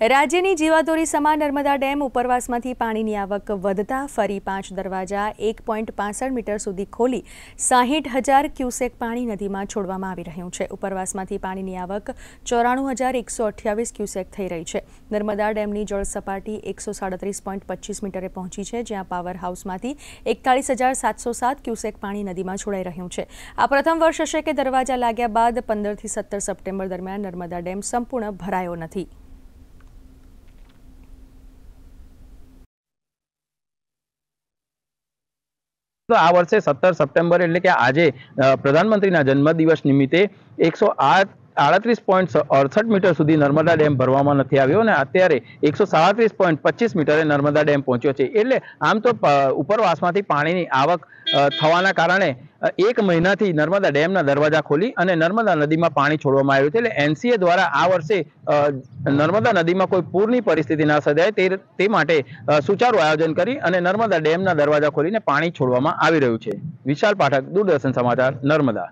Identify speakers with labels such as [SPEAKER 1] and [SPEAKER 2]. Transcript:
[SPEAKER 1] રાજ્યની જીવાદોરી સમા નર્મદા ડેમ ઉપરવાસમાંથી પાણીની આવક વધતા ફરી પાંચ દરવાજા એક પોઈન્ટ પાસઠ મીટર સુધી ખોલી સાહીઠ હજાર ક્યુસેક પાણી નદીમાં છોડવામાં આવી રહ્યું છે. ઉપરવાસમાંથી પાણીની આવક ચોરાણું હજાર એકસો અઠ્યાવીસ ક્યુસેક થઈ રહી છે. નર્મદા ડેમની જળ સપાટી એકસો સાડત્રીસ પોઈન્ટ પચીસ મીટરે પહોંચી છે, જ્યાં પાવર હાઉસમાંથી એકતાળીસ હજાર સાતસો સાત ક્યુસેક પાણી નદીમાં છોડાઈ રહ્યું છે. આ પ્રથમ વર્ષ હશે કે દરવાજા લાગ્યા બાદ પંદરથી સત્તર સપ્ટેમ્બર દરમિયાન નર્મદા ડેમ સંપૂર્ણ ભરાયો નથી.
[SPEAKER 2] તો આ વર્ષે સત્તર સપ્ટેમ્બર એટલે કે આજે પ્રધાનમંત્રીના જન્મદિવસ નિમિત્તે એકસો આઠ, આડત્રીસ પોઈન્ટ અડસઠ મીટર સુધી નર્મદા ડેમ ભરવામાં નથી આવ્યો અને અત્યારે એકસો સાડત્રીસ પોઈન્ટ પચીસ મીટરે નર્મદા ડેમ પહોંચ્યો છે. એટલે આમ તો ઉપરવાસમાંથી પાણીની આવક થવાના કારણે એક મહિનાથી નર્મદા ડેમના દરવાજા ખોલી અને નર્મદા નદીમાં પાણી છોડવામાં આવ્યું છે. એટલે એનસીએ દ્વારા આ વર્ષે નર્મદા નદીમાં કોઈ પૂરની પરિસ્થિતિ ના સર્જાય તે માટે સુચારુ આયોજન કરી અને નર્મદા ડેમના દરવાજા ખોલીને પાણી છોડવામાં આવી રહ્યું છે. વિશાલ પાઠક, દૂરદર્શન સમાચાર, નર્મદા.